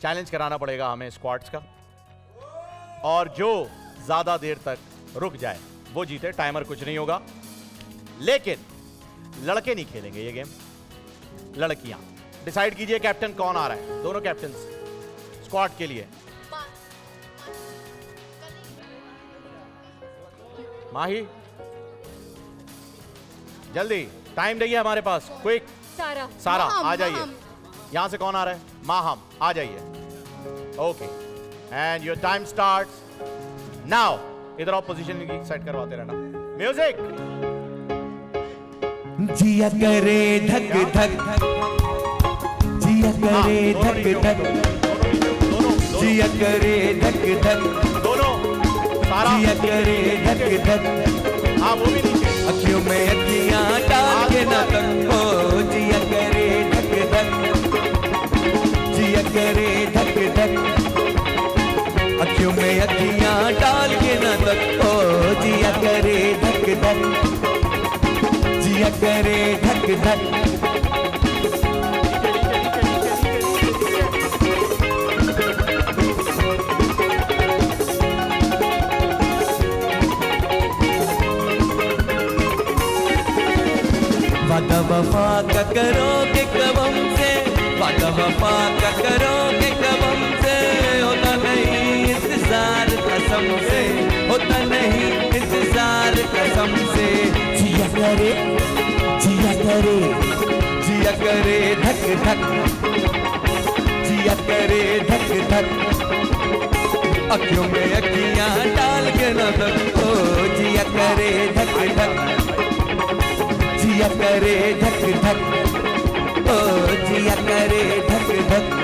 Challenge कराना पड़ेगा हमें स्क्वाड्स का। और जो ज़्यादा देर तक रुक जाए, वो जीते टाइमर कुछ नहीं होगा। लेकिन लड़के नहीं खेलेंगे ये गेम लड़कियाँ। डिसाइड कीजिए कैप्टन कौन आ रहा है? दोनों कैप्टन स्क्वाड के लिए। माही जल्दी टाइम नहीं है हमारे पास क्विक सारा। सारा आ जाइए। यहाँ से कौन आ रहा है? माहम आ जाइए। Okay and your time start now इधर आप पोजीशन की सेट करवाते रहना। म्यूज़िक जिया करे धक धक जिया करे धक धक जिया करे धक धक सारा। करे धक धक हाँ वो भी नीचे। अखियों में अखियाँ डाल के ना तको जिया करे धक धक जिया करे धक धक अखियों में अखियाँ डाल के ना तको जिया करे धक धक जिया करे धक धक वादा वफा का करोगे कब हमसे वादा वफा का करोगे कब हमसे होता नहीं इंतज़ार कसम से, होता नहीं इंतज़ार कसम से। जिया करे जिया करे जिया करे धक धक। जिया करे धक धक। अखियों में अखियाँ डाल के न जिया करे धक धक ओ जिया करे धक धक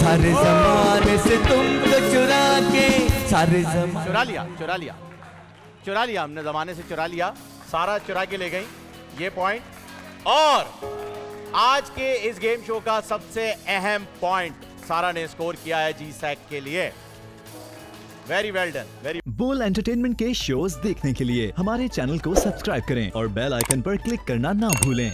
सारे जमाने से तुम तो चुरा के सारे जमाने चुरा लिया चुरा लिया। चुरा लिया हमने जमाने से चुरा लिया। सारा चुरा के ले गई। ये पॉइंट और आज के इस गेम शो का सबसे अहम पॉइंट सारा ने स्कोर किया है जी सैक के लिए। वेरी वेल डन वेरी बोल एंटरटेनमेंट के शोज़ देखने के लिए हमारे चैनल को सब्सक्राइब करें और बेल आइकन पर क्लिक करना ना भूलें।